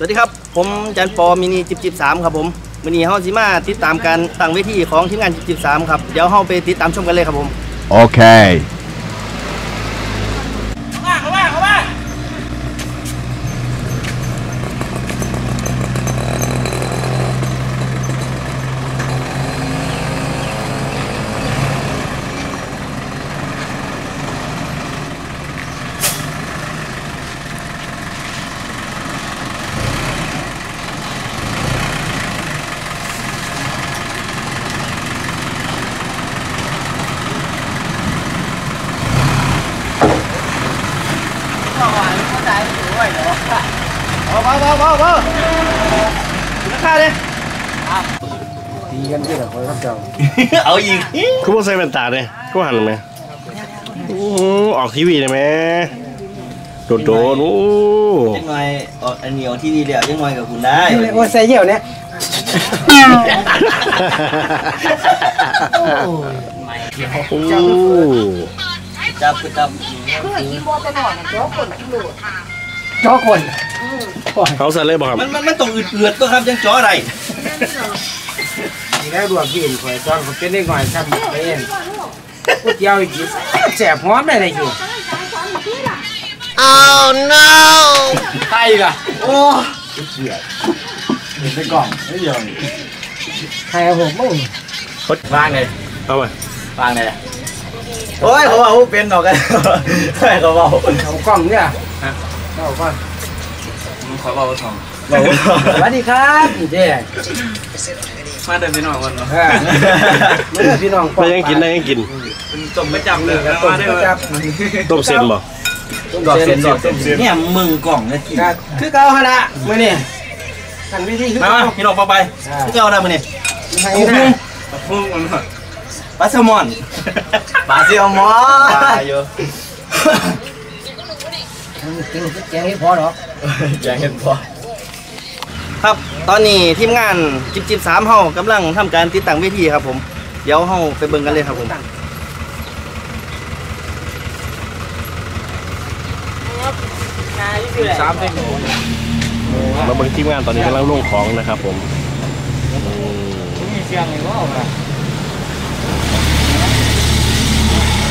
สวัสดีครับผมจันปอมินีจิบจิบสามครับผมมินีเฮาซิมาติดตามการตั้งเวทีของทีมงานจิบจิบสามครับเดี๋ยวเฮาไปติดตามชมกันเลยครับผมโอเคาเอาเอาเอาเอาราคาเลย ตีกันที่แบบคนรับเจ้า เอาอีกคือว่าใส่แว่นตาเลยก็หันไหมอื้อหือออกทีวีเลยไหมโดดโดนโอ้ยังไงออกอันนี้ออกที่ดีเดียวยังไงกับคุณได้เรียกว่าใส่เหี่ยวเนี่ยโอ้จับไปจับจอคนเขาใส่เลยบอกครับมันมันมันต้องอืดเอือดตัวครับยังจ่ออะไร นี่แล้วดวงกินข่อยตอนผมเป็นได้หน่อยซ้ำไปเองกูเจียวอีกทีแสบหอมได้เลยอยู่ Oh no! ไทยล่ะโอ้เห็นไปกล่องไม่ยอมไทยผมมึงวางเลยเอาไปวางเลยโอ้ยเขาว่าเป็นหรอกกันใช่เขาบอกเอากล่องเนี่ยเอาก่อนเขาบอกทองสวัสดีครับนี่เด้ มาเดินไปนอกก่อนเนาะเออเมื่อพี่น้องได้ยังกินได้ยังกิน เป็นต้มไม่จำเลยกับต้มจับต้มเส้นบ่ดอกเส้นดอกเส้นเนี่ยมึงกล่องนะทีก็คือเก่าหั่นละมื้อนี้ทันวิธีคือมาเก่าพี่น้องพอไปพี่เจ้าได้มาเนี่ยทางนี้นะพุ่งมันปลาแซลมอนปลาแซลมอนปลาเยอะกินแกงให้พอหรอกอย่าเห็นพอ ครับ ตอนนี้ทีมงานจิบจิบสามเฮากำลังทำการติดตั้งเวทีครับผม เดี๋ยวเฮาไปเบิ่งกันเลยครับผมสามเส้นมาเบิ่งทีมงานตอนนี้กำลังลงของนะครับผมอืมมีเสียงนี่ก็เอาละ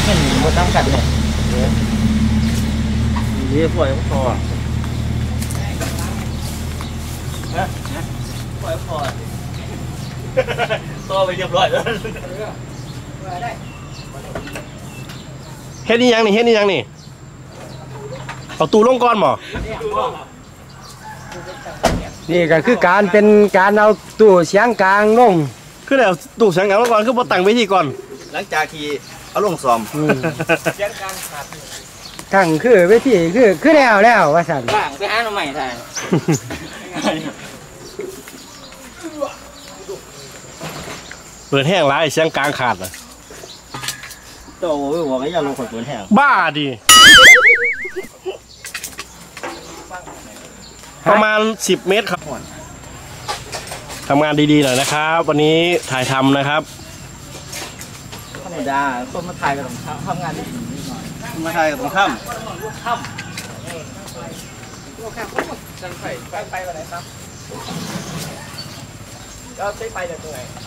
เห็นบ่ตั้งกันเนี่ยนี่ปล่อยพอปล่อยพอ ตัวไปเรียบร้อยแล้วเฮ็ดนี่ยังนี่เฮ็ดนี่ยังนี่เอาตู้ลงก่อนบ่นี่ก็คือการเป็นการเอาตู้เสียงกลางลงคือแล้วตู้เสียงกันลงก่อนคือบ่ตั้งเวทีก่อน หลังจากที่เอาลงซ้อมทั้งคือเวทีคือคือแล้วแล้วว่าสั่นบ้างไปหาหน่อใหม่ทาน เปิดแห้งหลายเสียงกลางขาดน่ะโตบอกให้อย่าลงคนตัวแห้งบ้าดิประมาณ 10 เมตรครับทำงานดีๆหน่อยนะครับ วันนี้ถ่ายทำนะครับธรรมดาคนมาถ่ายกับผมทำงานดีหน่อยมาถ่ายกับผมข้ามพอเห็น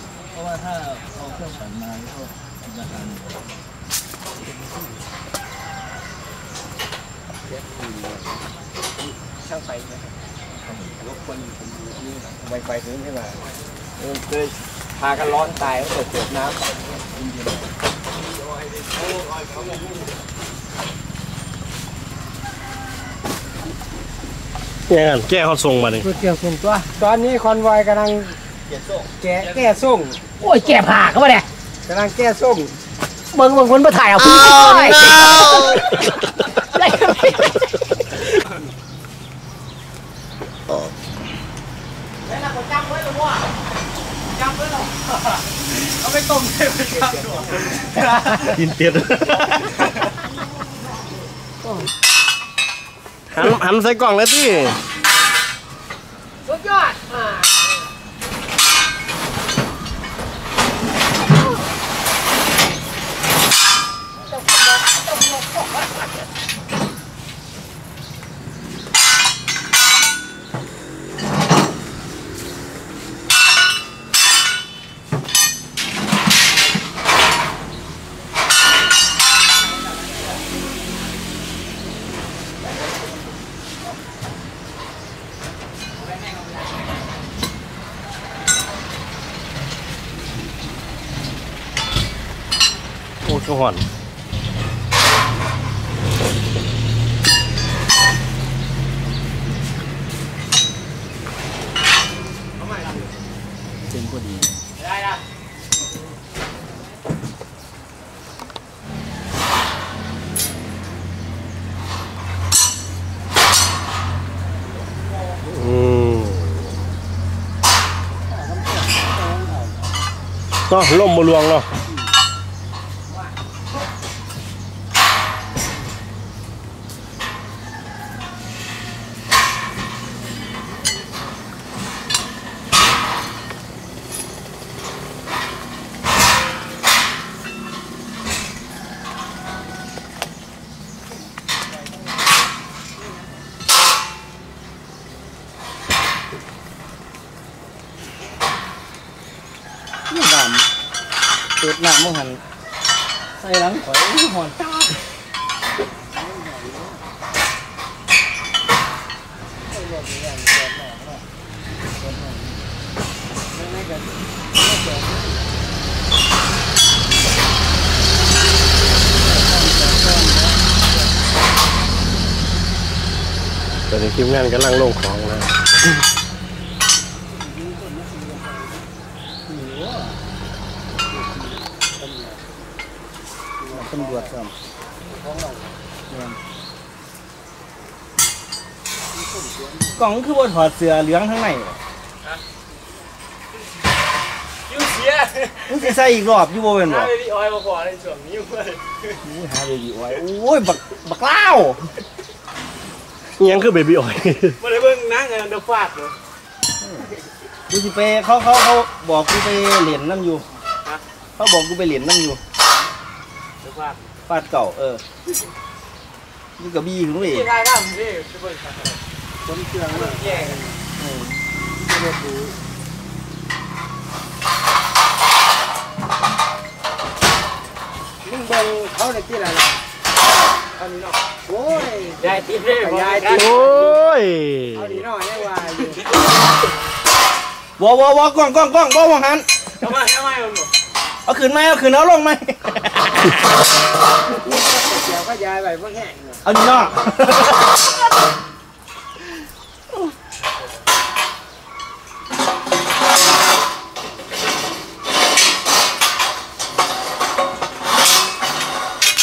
าะว่าถ้าเอาเครื่องปั่นมาก็จะทำช่างไฟรถคนนี่ไวไฟถึงขึ้นมาเออเคยพากันร้อนตายตั้งแต่เกิดน้ำเนี่ยกันแก้เขาทรงมาเลยเกี่ยวส่งตัว ตอนนี้คอนวอยกำลัง แกะแก้ส่งโอ้ยแก่ผ่าเข้ามาเนี่ยกำลังแก้ส่งเบิ่งเบิ่งคนมาถ่ายเอาพี่ Oh ได้ no! เอาไปต้มใส่ไปจับตัวกินเตียดหันหันใส่กล่องเลยสิ หอนเป็นพอดีอืมเนาะล่มบลวงเนาะ นี่น้ำเปิดน้ำมังหันใส่หลังข่อยหอนจ้า ตอนนี้ทีมงานกำลังลงของนะตำรวจครับ กล่องคือว่าถอดเสื้อเหลืองทั้งในเหรอยูเสียมึงสิใส่อีกรอบอยู่บ่เป็นบ่ถ้าไม่ได้ออยมาขอในช่วงนี้เว้ยอู้หาเบบีไว้โอ้ยบักบักเล่าวอิหยังคือเบบี้ออยมาเลยเบิ่งนั่งกันเดอะฟาดเลยกูสิไปเขาเขาเขาบอกกูไปเหรียญน้ำอยู่เขาบอกกูไปเหรียญน้ำอยู่เดอะฟาดฟาดเก่าเออนี่กับบี้ถึงเลย คนเครื่องเบิ่งแย่งกันมึงเบิ่งเขาในที่ไหนล่ะอานี่เนาะโอ้ยยายติดเลยยายติดโอ้ยเอาดีหน่อยได้ว่าอยู่วอวอวกล้องกล้องกล้องบ่วองหันทำไมทำไมมันบอกเอาขึ้นไหมเอาขึ้นเอาลงไหมเดี๋ยวก็ยายไปเพิ่งแห้งเนี่ยเอาดีเนาะ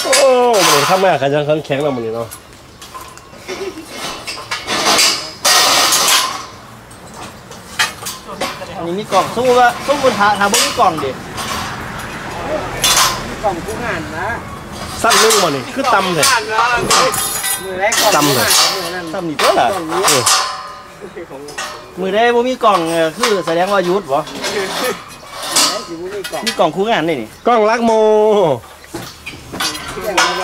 โอ้ มันเลยทำแม่ขันยังขันแข็งเรามันนี่เนาะอันนี้มีกล่องสู้ว่าสู้บนถาถามว่ามีกล่องดิกล่องผู้งานนะสั้นนึงมันนี่คือตำเลยงานนะมือแรกกล่องตำเลยมือนั่นทำนี่ตัวล่ะกล่องนี้เออของมือได้บ่มีกล่องเออคือแสดงว่ายุดบ่ไอ้สิบุรีกล่องมีกล่องคู่งานนี่นี่กล้องรักโม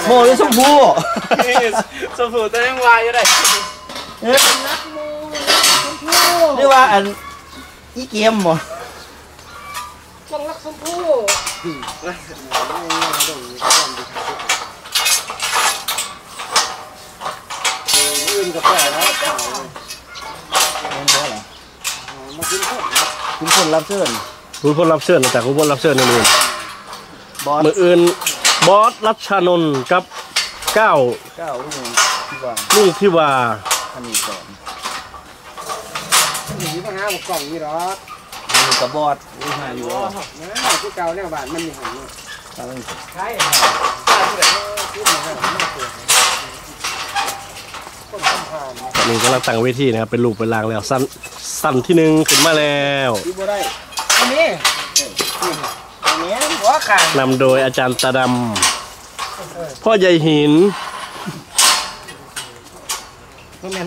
โมหรือชมพูสมบูรณ์แต่ยังวายอยู่ได้เอ๊ะหรือว่าอันอีเกมบ่กล่องรักสมพูอื่นกับแก่แล้วมากินกินคนรับเชิญคุณพลรับเชิญแต่คุณพลรับเชิญนี่นี่บอสมืออื่น บอสรัชชานนท์กับก้าวเก้าลูกหนึ่งที่วางลุงที่ว่าอันนี้ก่อนหนีมาหาบอกกล่องนี่หรออันนี้กับบอสนี่หาอยู่ว่านะที่เก่าเนี่ยบ้านมันมีหันเนี่ยตามนั้นใช่ที่ไหนที่ไหนน่าเกลียดตอนนี้กำลังตั้งเวทีนะครับเป็นรูปเป็นรางแล้วสั้นสั้นที่หนึ่งขึ้นมาแล้วดูบ่ได้อันนี้อั นนี้หัวขางนำโดยอาจารย์ตาดำพ่อใหญ่หินมันเป็น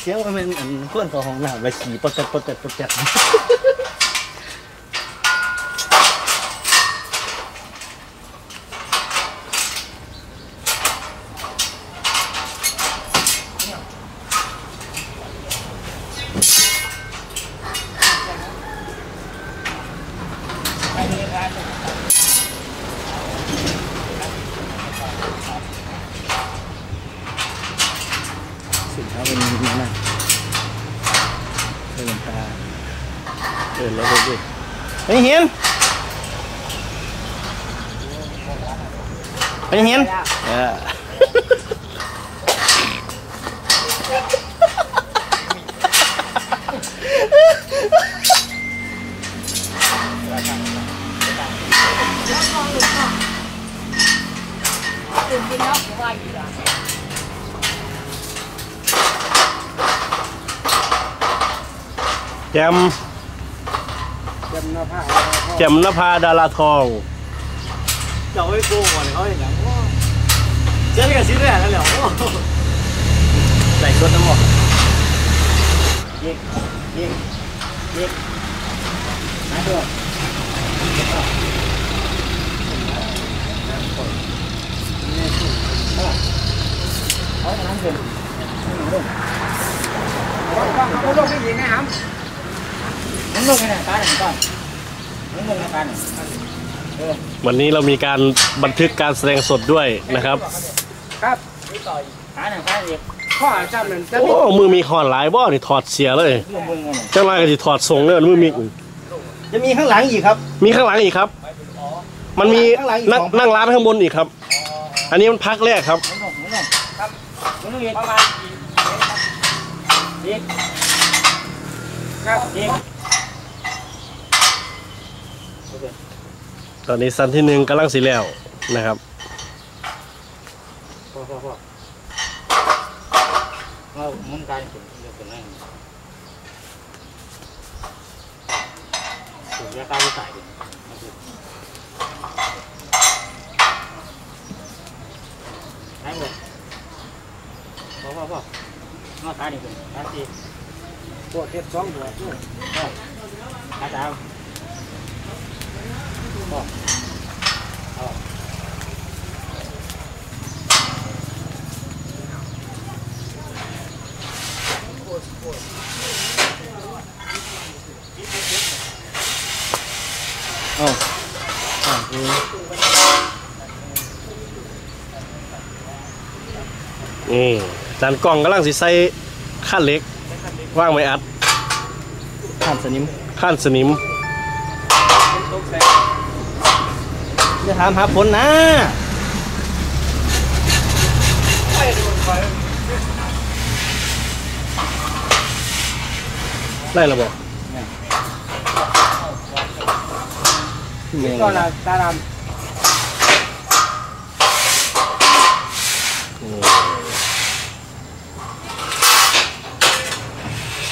เสียงมันเป็นอันเพื่อนของห้องน้ำไปขี่ปดจัดปดจัดปดจัด สินค้าเป็นอย่างนี้นะเดินตา เออแล้วดูดิ ไปเห็นไปเห็นเออ ตื่นกินแล้วผมว่าอยู่ละแจมจำหน้าผ้าแจมนภาดาราทองเจ้าไอ้โกงก่อนเขาอย่างเสียกันชิ้นแรกนั่นแหละใส่ชุดน้ำหมอกยิงยิงยิงนะด้วยเอาน้ำเกินเอาลงให้ยิงนะครับน้ำลงให้หน่อยตาหนึ่งก่อนน้ำลงให้ตาหนึ่งวันนี้เรามีการบันทึกการแสดงสดด้วยนะครับ ครับตาหนึ่งตาหนึ่งข้อจำหนึ่งจะโอ้มือมีคอนหลายบ่นี่ถอดเสียเลยลงมือไงเจ้าลายก็สิถอดทรงเลยมือมีจะมีข้างหลังอีกครับ มีข้างหลังอีกครับ มันมีข้างหลังอีกนั่งสองนั่งร้านข้างบนอีกครับ อันนี้มันพักแรกครับห มุนลงหมุนลงครับหมุนลงอีกประมาณอีกครับอีกตอนนี้สั้นที่หนึ่งกำลังสีแล้วนะครับพอพอพอเอามุนการเดี๋ยวถึงนั่นถึงจะตาไปใส่ดิได้หมด พอพอพอเอาตาดิคุณตาสีปวดเทียบสองหัวตาตามพอเอาเอ้าอ่าคือนี่จานกล้องกำลังสิใส่ขั้นเล็กว่างไม่อัดผ่านสนิมขั้นสนิมจะถามหาผลนะได้ระบบก็ละตาดก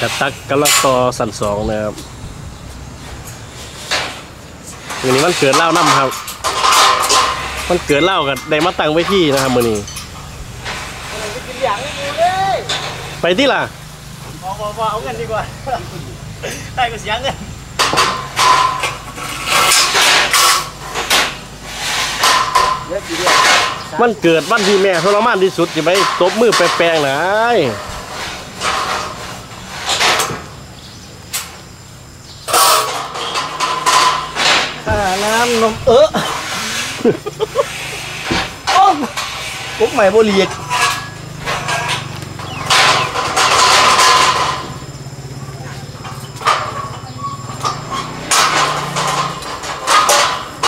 ระตักกำลังต่อสันสองนะครับวันนี้มันเกิดเล่าน้ำครับ มันเกิดเล่ากับได้มาตั้งไว้ที่นะครับมือนี้อย่างนี้เลยไปที่ล่ะพอพอพอเอาเงินดีกว่าได้ก็เสียเงินำเยอะทีเดียวมันเกิดวันที่แม่ทรมานที่สุดจะไปตบมือไปแปลงไหนค่า นมเออปุ๊บใหม่โบเลียก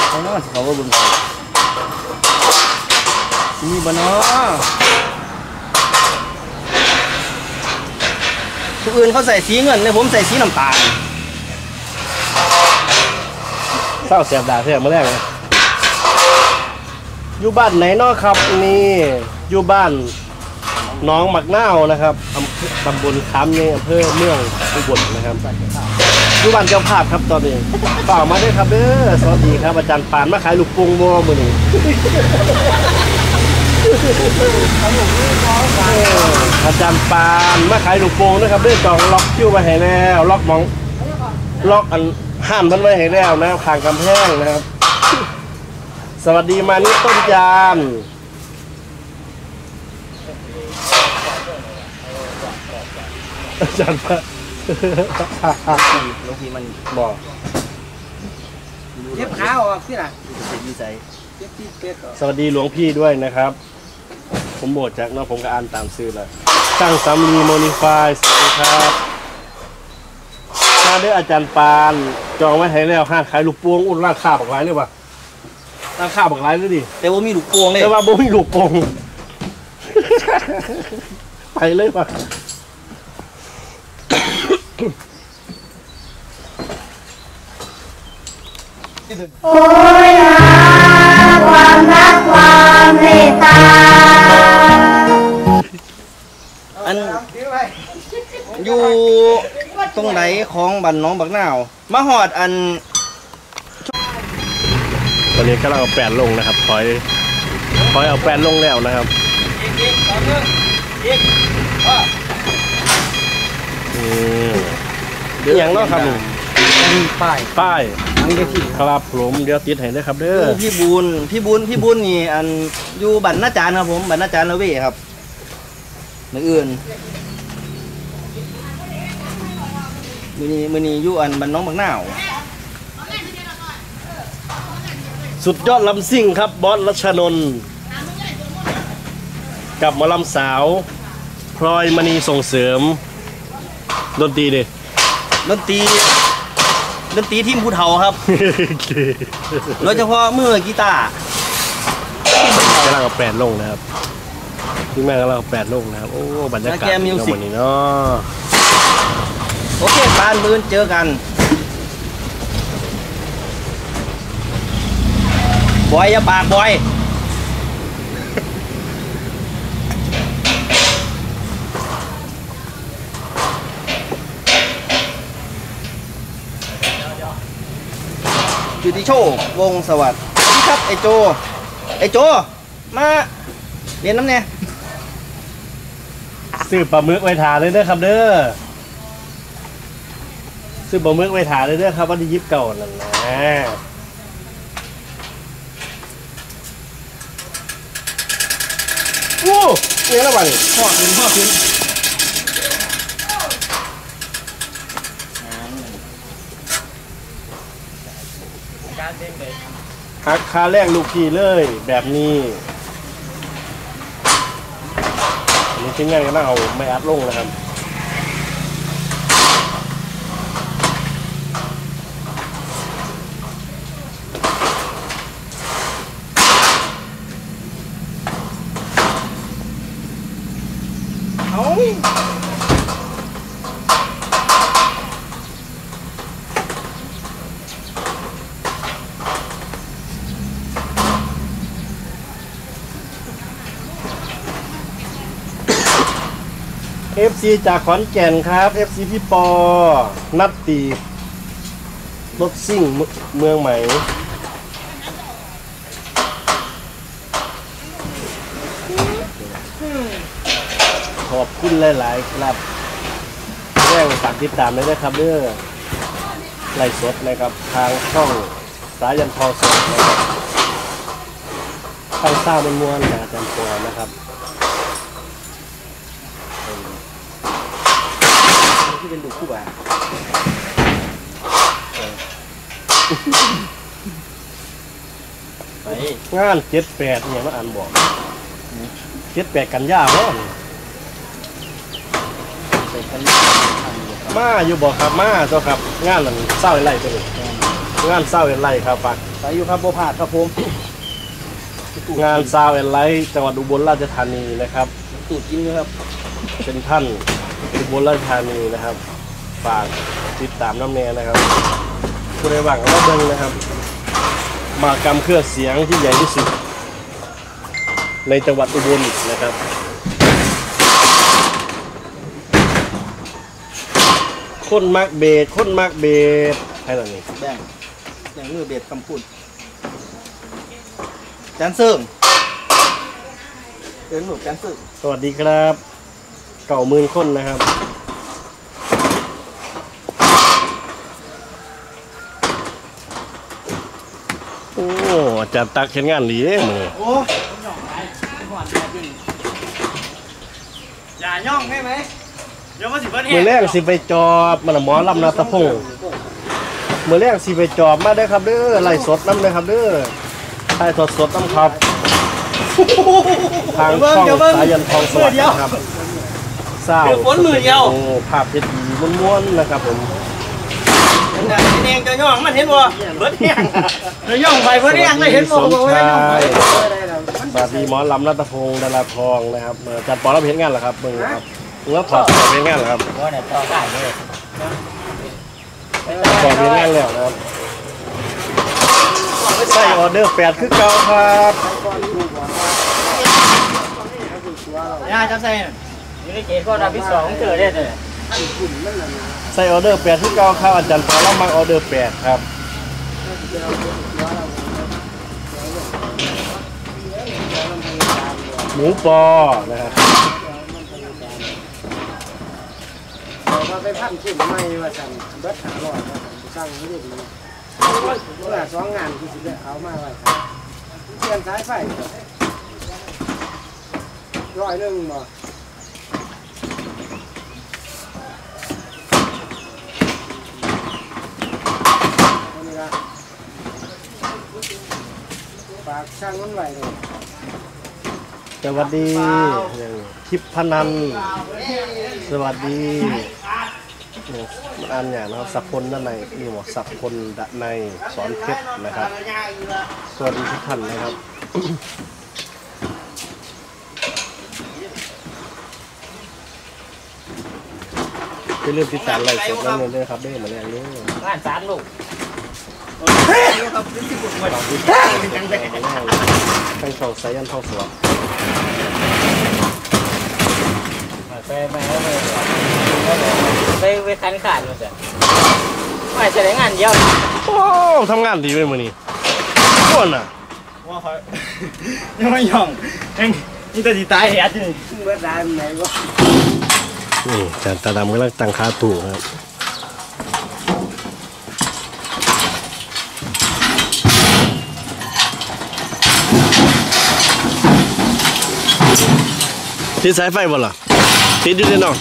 เอาเนาะเขาว่าเบึงเขามีบ่เนาะทุกอื่นเขาใส่สีเงินเนี่ยผมใส่สีน้ำตาล เศร้าเสียบดาเสียบมาแรกเลยอยู่บ้านไหนเนาะครับนี่อยู่บ้านน้องหมักนาวนะครับอำเภอตำบลค้ามเงยอำเภอเมืองอุบลนะครับอยู่บ้านเจ้าภาพครับตอนนี้ฝากมาด้วยครับเด้อสวัสดีครับอาจารย์ปานมาขายลูกปุงบ่มือนี้อาจารย์ปานมาขายลูกโป่งนะครับเรื่องจองล็อกคิวไว้ให้แล้วล็อกมองล็อกอัน ห้ามท่านไว้ให้แล้วนะครับข้างกำแพงนะครับ สวัสดีมานี่ต้นจานอาจารย์ปานบางทีมันบอกเย็บขาออกสิล่ะเป็นวิสัยเย็บที่เป็ดออกสวัสดีหลวงพี่ด้วยนะครับ ผมโบดจากเนาะผมก็อ่านตามซื้อเลยช่างสำลีโมนิฟายสวัสดีครับ มาด้วยอาจารย์ปาน จองไว้ให้แล้วห้างขายลูกโป่งอุ่นราคาบักหลายเลยว่ะราคาบักหลายเลยดิแต่ว่ามีลูกโป่งเลยแต่ว่าบ่มีลูกโป่งไปเลยว่ะโอ้ยหาความรักความเมตตาอันอยู่ ตรงไหนของบ้านน้องบักนาว มาหอดอัน ตอนนี้กำลังเอาแปดลงนะครับถอยถอยเอาแปดลงแล้วนะครับอืมเดี๋ยวอย่างเนาะครับนี่ป้ายป้ายทั้งเวทีครับผมเดี๋ยวติดให้ด้วยครับ เด้อพี่บุญพี่บุญพี่บุญนี่ อันอยู่บันนาจารย์ครับผมบันนาจารย์ละเวครับมืออื่น มือนี้มือนี้อยู่อันบันน้องบักนาว สุดยอดลำซิ่งครับบอสรัชนนท์กับหมอลำสาวพลอยมณีส่งเสริมดนตรีดิดนตรีดนตรีทีมผู้เฒ่าครับโดยเฉพาะมือกีตาร์กำลังเอาแปดลงนะครับพี่แม่กำลังเอาแปดลงนะครับ โอ้บรรยากาศดีเนาะวันนี้เนาะ โอเคปานมือเจอกันบอยอย่าปากบอยจุติโชควงสวัสดิ์สวัสดีครับ ไอโจ ไอโจ มาเรียนน้ำเนี่ย ซื้อปลาหมึกไว้ถาเลยเด้อครับเด้อ ซื้อปลาหมึกไว้ถาเลยเด้อครับวันที่ยิบเก่านั่นนะโอ้เนี่ยระวังพ่อขึ้นพ่อขึ้นการเด้งเลยหักคาแรกลูกพี่เลยแบบนี้อันนี้ชิ้นงานก็น่าเอาไม่อัดลงนะครับ ซีจากขอนแก่นครับ FC พี่ปอ นัดตีรถซิ่งเมืองใหม่ขอบคุณหลาย ๆ ครับแจ้งฝากติดตามเลยนะครับเด้อไล่สดนะครับ ทางช่องสายันทอสดนะครับทางซ่าเป็นมวนๆนะอาจารย์ปอนะครับ ที่เป็นดูคู่บ่าไปงานเจ็ดแปดเนี่ยมาอ่านบอกเจ็ดแปดกันยาบ่นี่ไปกันมาอยู่บอกครับมาเจ้าครับ งานหลังเศร้าเอ็นไรตัวนี้งานเศร้าเอ็นไรครับฝากไปอยู่ครับโบผาดครับผมงานเศร้าเอ็นไรจังหวัดอุบลราชธานีนะครับตูดกินอยู่ครับ เป็นท่าน อุบลราชธานีนะครับฝากติดตามน้ำแนนะครับผู้ใดหวังก็าเบิ้งนะครับ มากรรมเครื่องเสียงที่ใหญ่ที่สุด ในจังหวัดอุบลนะครับคนมากเบสคนมากเบสให้เรานี่แบงแบ่งมือเบสคำพูดแดนเซิร์งเดินหนุกแดนเซิร์งสวัสดีครับ เก่าหมื่นคนนะครับโอ้อาจารย์ตักเห็นงานดีเด้มือโอ้อย่าย่องได้ไหมเดี๋ยวมาสิเบิร์ดมือแรกสิไปจอบมันนะหมอลำนาตะพงศ์มือแรกสิไปจอบมาได้อครับเด้อไล่สดน้ำเลยครับเด้อถ่ายสดสดๆน้ำครับทางช่องสายันทองสวัสดิ์นะครับ เศร้าเดี๋ยวฝนมือเดียวโอ้ภาพจะดีม้วนๆนะครับผมเนี่ยเองจะย่องมันเห็นบ่เบิร์ดแห้งจะย่องไปเบิร์ดแห้งเลยเห็นบ่สวัสบอกว่าดีจะย่องไปสวัสดีหมอลำรัตพงศ์ดาราทองนะครับเอ่ออาจัดปอรับเห็นงานเหรอครับมึงครับมึงรับถอดถอดเห็นงานเหรอครับว่าเนี่ยต่อได้เลยถอดเห็นงานแล้วนะครับใส่ออเดอร์แปดคือเก่าครับย่าจับใส่ อยู่ในเกณฑ์ก็รับที่สองเจอได้เลยใส่ออเดอร์แปดคือเก่าครับอาจารย์ปอรับมาออเดอร์แปดครับหมูปอนะครับมาไปพันขึ้นไม่ว่าสั่งเบิดหาร้อยว่าสั่งไม่ได้ดีเมื่อสองงานที่สิได้เอามาไว้ครับเปลี่ยนสายไฟร้อยหนึ่งบ่ตัวนี้ ละฝากช่างมันไว้เลยสวัสดีทิพพนัน สวัสดีเนี่ยมันอ่านอย่างนะครับสัพพลด้านในนี่หมอสัพพลด้านในสอนเพชรนะครับสวัสดีทุกท่านนะครับไปเริ่มติดตามไลฟ์สดแล้วเงินด้วยครับได้มาแล้วเนี่ยงานสารลูก ทั้งช่องสายันทองสวงไปไปไปไปคันขาดมาสิไม่แสดงงานเดียวโอ้ทำงานดีเลยมือนี้ก้วนอะว่าเขายังไม่ย่องเองนี่ตัวสีตายเหรอจีเบิดได้ไหนวะนี่อาจารย์ตาดำกำลังตั้งค่าตู้นะครับ ติดสายไฟบ่ล่ะติดอยู่ในน้อง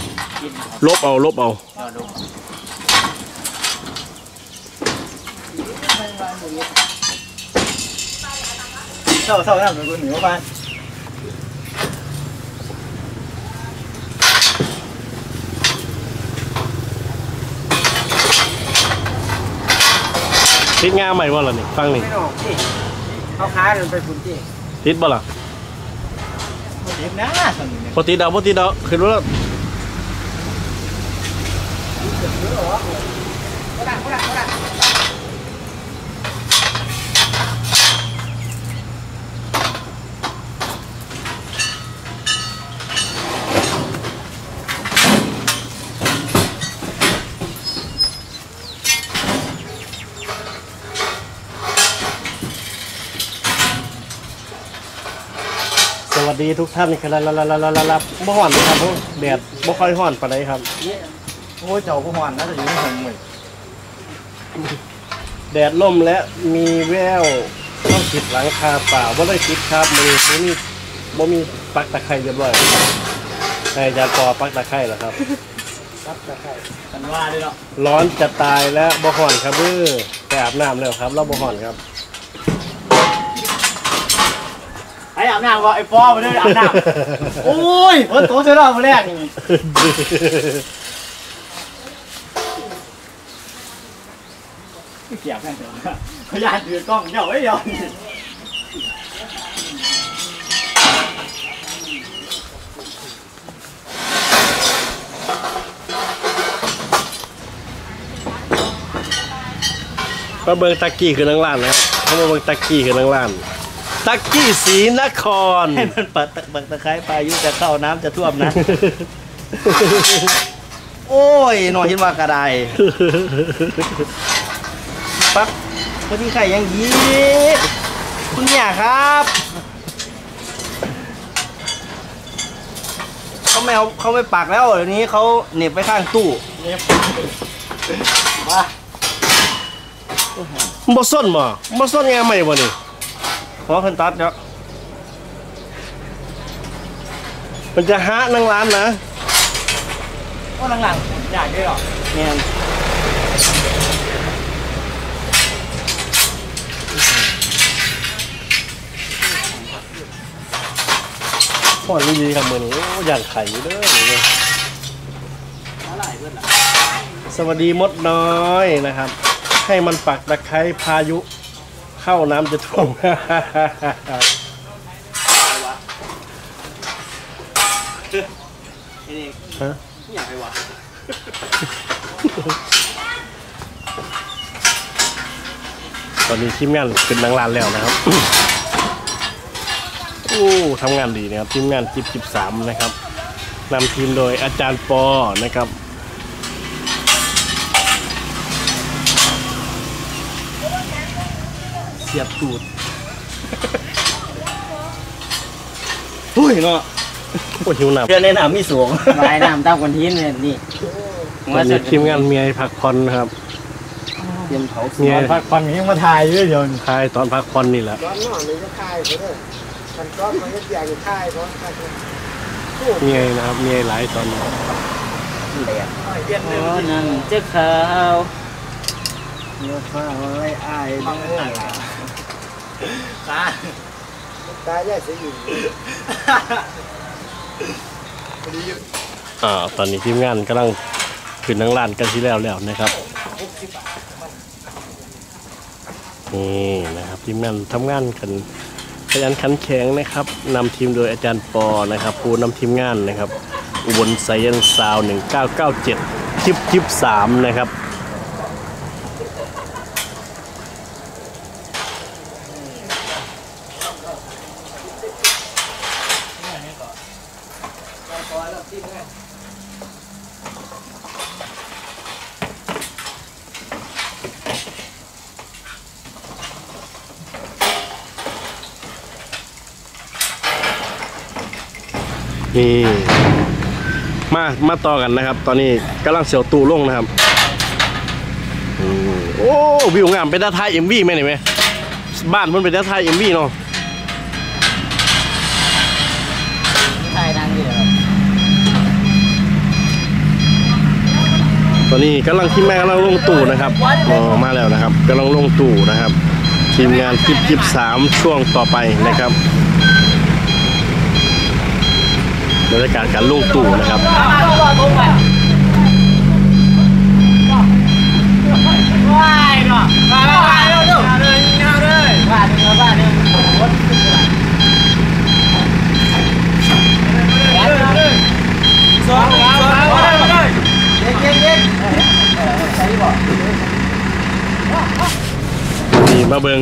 ลบเอาลบเอาเศร้าเศร้าทำเป็นคนเหนือมาติดงาใหม่บ่ล่ะนี่ฟังนี่ไม่ออกที่เขาค้าเดินไปคุณที่ติดบ่ล่ะ เด็กนะพอติดาวพอติดเอาขึ้นรถแล้ว ดีทุกท่านครับลาลาลาลาลาลาบ่ฮ้อนเลยครับผมแดดบ่ค่อยฮ้อนปานใดครับ โอ้ยเจ้าผู้หอนน่าจะอยู่ในห้องมือแดดล่มและมีแววต้องติดหลังคาเปล่าบ่ได้ติดครับมือบ่มีบ่มีปักตะไคร้เรียบร้อยแต่จะปอปักตะไคร้แล้วครับ รับตะไคร้กันว่าด้วยเนาะร้อนจะตายแล้วบ่ฮ้อนครับเด้อไปอาบน้ำแล้วครับ เราบ่ฮ้อนครับ ไอ้อาบน้ำก็ไอ้ปอมาด้วยอาบน้ำโอ้ยฝนตกเสียรอบมาแรกนี่เกี่ยวกันเถอะพยานถือกล้องเดี๋ยวไอ้เดี๋ยวมาเบิ่งตักกี้คือนังล้านนะครับเขามาเบิ่งตักกี้คือนังล้าน ตักกี้ศรีนครให้มันเปิดตะเปิดตะไคร้ไปอายุจะเข้าน้ำจะท่วมนะ โอ้ยหน่อยเห็นว่ากระไดปั๊บวันที่ไข่ยังยีคุณเนี่ยครับเขาไม่เอาเขาไม่ปักแล้วเดี๋ยวนี้เขาเหน็บไปข้างตู้มาบ่ส้นบ่บ่ส้นงาน ใหม่บ่นี่ขอขึ้นตัดเนาะมันจะหานั่งร้านนะก็หลังๆอยากได้หรอเนี่ยพ่อนดีๆครับมื้อนี้โอ้ย่างไข่อยู่เด้อนี่สวัสดีมดน้อยนะครับ ให้มันปักตะไคร้พายุ เข้าน้ำจะท่วมนี่ฮะอยากไปวะตอนนี้ทีมงานเป็นนางรานแล้วนะครับ โอ้ทำงานดีนะครับทีมงานจิบจิบสามนะครับนำทีมโดยอาจารย์ปอนะครับ สียบตูดหุ้ยเนาะโอ้หิวหนับเพื่อนในหนามมีสูงวายน้ำตามคนทิ้นเลยนี่ตอนนี้ทีมงานเมียพักผ่อนนะครับเตรียมเผาเมียพักฟังยังมาถ่ายอยู่เดี๋ยวทายตอนพักผ่อนนี่แหละร้อนหน่อยนี่ก็คายเขาเด้อมันก้อนมันก็อยากจะคายเพราะคายเขาเมียนะครับเมียหลายตอนนี้โอ้นั่นเจ้าขาวเนื้อฟ้าไว้อายเด้อ ตาตาแย่สีอยู่อ่าตอนนี้ทีมงานกำลังขึ้นนางรานกันที่แล้วแล้วนะครับนี่นะครับทีมงานทำงานกันขยันขันแข็งนะครับนำทีมโดยอาจารย์ปอนะครับผู้นำทีมงานนะครับอุบลไซเอนซาว1997จิบจิบสามนะครับ นี่ มาต่อกันนะครับ ตอนนี้กำลังเสียวตูลงนะครับโอ้วิวงามเป็นด้าทายเอ็มวีไหมนี่ไหมบ้านมันเป็นด้าทายเอ็มวีเนาะถ่ายนั่งอยู่ตอนนี้กำลังทีมงานกำลังลงตู่นะครับอ๋อมาแล้วนะครับกำลังลงตู่นะครับ ทีมงานจิบจิบสามช่วงต่อไปนะครับ บรรยากาศการลงตู่นะครับว้ายเนาะว้ายว้ายเร็วเร็วเร็วเร็วเลยว้ายเร็วว้ายเร็วสองสองมาเลยเย็นเย็นเย็นใช่ป่ะนี่มาเบิง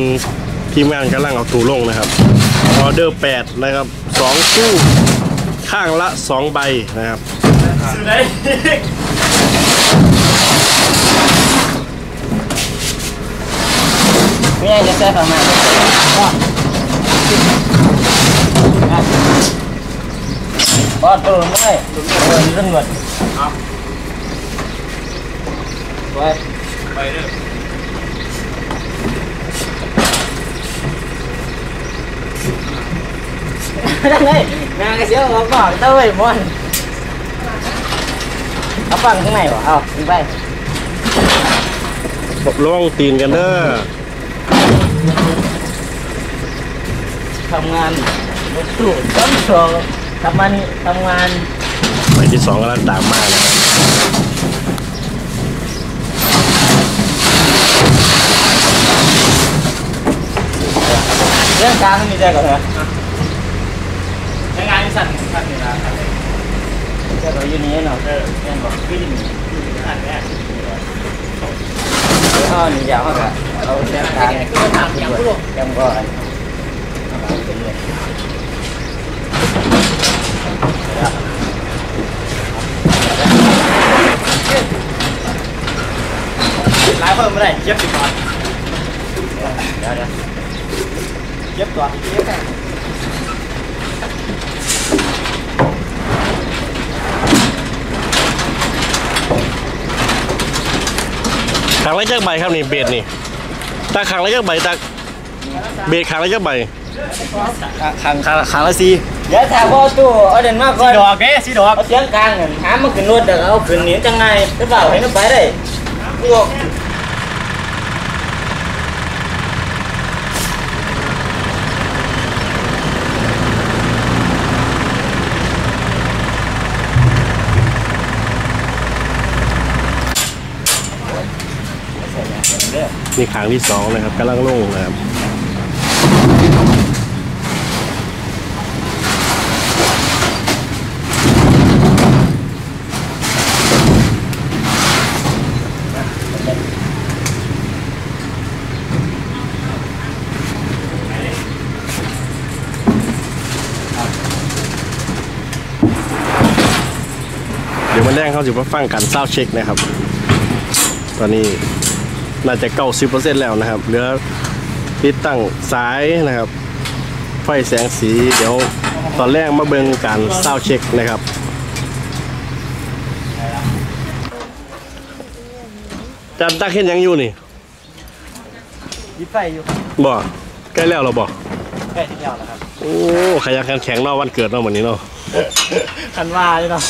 ทีมงานกำลังเอาตู่ลงนะครับ ออเดอร์แปดนะครับสองตู้ ข้างละสองใบนะครับไม่ได้จะใช้ประมาณบอสเติมไม่เติมเรื่องเงินไปไปเด้อย ได้เลยงานกระเชียวเราบอกเต้ยมอนเอาฟังข้างในวะเอาดึงไปบอกล่องตีนกันเด้อทำงานรถตู้ต้นโชว์ทำงานทำงานใบที่สองกำลังตามมานะครับเรื่องการมีใจก่อนเหรอ ยังไงสั่นสั่นนี่นะเจ้าเราอยู่นี่เนาะเออแม่นบอกขึ้นสั่นแรกเอาหนึ่งอย่างเขาก็เอาเรื่องการคือทำอย่างพวกยังก็หลายคนไม่ได้เจ็บสิก่อนเดี๋ยวเดี๋ยวเจ็บตัวเจ็บ ขังไรจักใบครับนี่เบสนี่ตาขังไรจักใบตาเบสขังไรจักใบขังขังขังละซีเดี๋ยวถ้าพ่อตู้เอาเดินมาก่อนดอกเด้สีดอกเอาเสียงกลางเนี่ยหามันขึ้นรถเดี๋ยวเอาขึ้นหนีจังไงหรือเปล่าให้มันไปได้ นี่ขังที่สองนะครับกำลังลงนะครับเดี๋ยวมันแรงเขาจะมาฟังกันเศร้าเช็คนะครับ ตอนนี้ น่าจะเก้าสิบเปอร์เซ็นต์แล้วนะครับ เหลือติดตั้งสายนะครับ ไฟแสงสีเดี๋ยวตอนแรกมาเบิ่งการเศร้าเช็คนะครับจันตักเห็นยังอยู่นี่ยิบไฟอยู่บ่ใกล้แล้วเราบ่ใกล้ที่แล้วแล้วครับ โอ้ขยันขันแข็งเนาะวันเกิดเนาะวันนี้เนาะคันว่าเลยเนาะ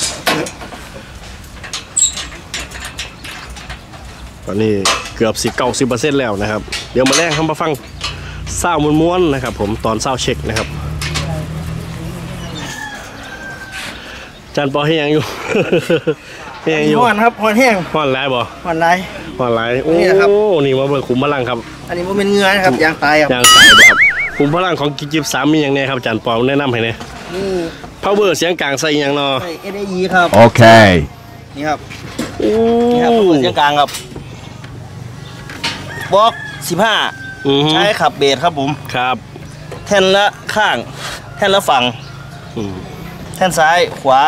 ตอนนี้ เกือบสิเก้าสิบเปอร์เซ็นต์แล้วนะครับ เดี๋ยวมาแรกเขามาฟังเศร้ามม้วนๆนะครับ ผมตอนเศร้าเช็คนะครับจันปอให้ยังอยู่ ให้ยังอยู่หอนครับหอนแห้งห่อนไรบ่หอนไรห่อนไรโอ้นี่นะครับนี่มาเบิ่งขุมพลังครับ อันนี้มันเป็นเงือนะครับยางตายครับยางสายบ่ครับขุมพลังของกิจิบสามมีอย่างแน่ครับจันปอแนะนำให้แน่นี่พาวเวอร์เสียงกลางใส่อหย่างเนาะใส่ SAE ครับ Okay. นี่ครับโอ้นี่ครับเปิดเสียงกลางครับ บล็อก15อือฮึใช้ขับเบสครับผม ครับแท่นละข้าง แท่นละฝั่ง อืมแท่นซ้ายขวา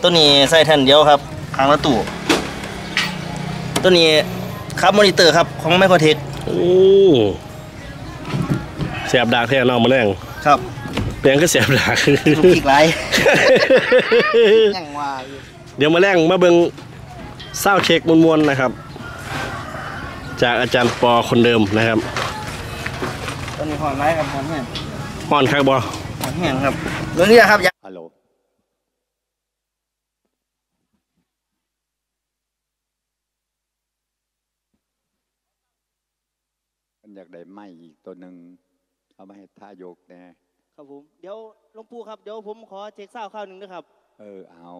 ตัวนี้ใส่แท่นเดียวครับข้างละตู้ตัวนี้ครับมอนิเตอร์ครับของไมโครเทคโอ้เสียบดากแท้เนาะมาแรงครับเปลี่ยนก็เสียบดาก ลูกอีกไรยังว่าอยู่ เดี๋ยวมาแรงมาเบิงเศร้าเช็คมวลๆนะครับ จากอาจารย์ปอคนเดิมนะครับตัวนี้หอนไรครับหอนแห้งห่อนคักบอหอนแห้งครับเรื่องนี้นะครับยา Hello. มันอยากได้ไม้อีกตัวหนึ่งเอามาให้ท่ายกแน่ครับผม เดี๋ยวหลวงปู่ครับ เดี๋ยวผมขอเช็คเศร้าข้าวหนึ่งด้วยครับ เออเอา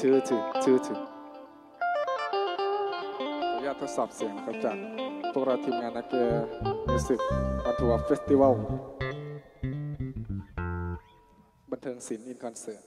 ชื่อถึงชื่อถึงขออนุญาตทดสอบเสียงครับจากพวกเราทีมงานนักเกอร์ music on tour festival บันเทิงศิลป์ in concert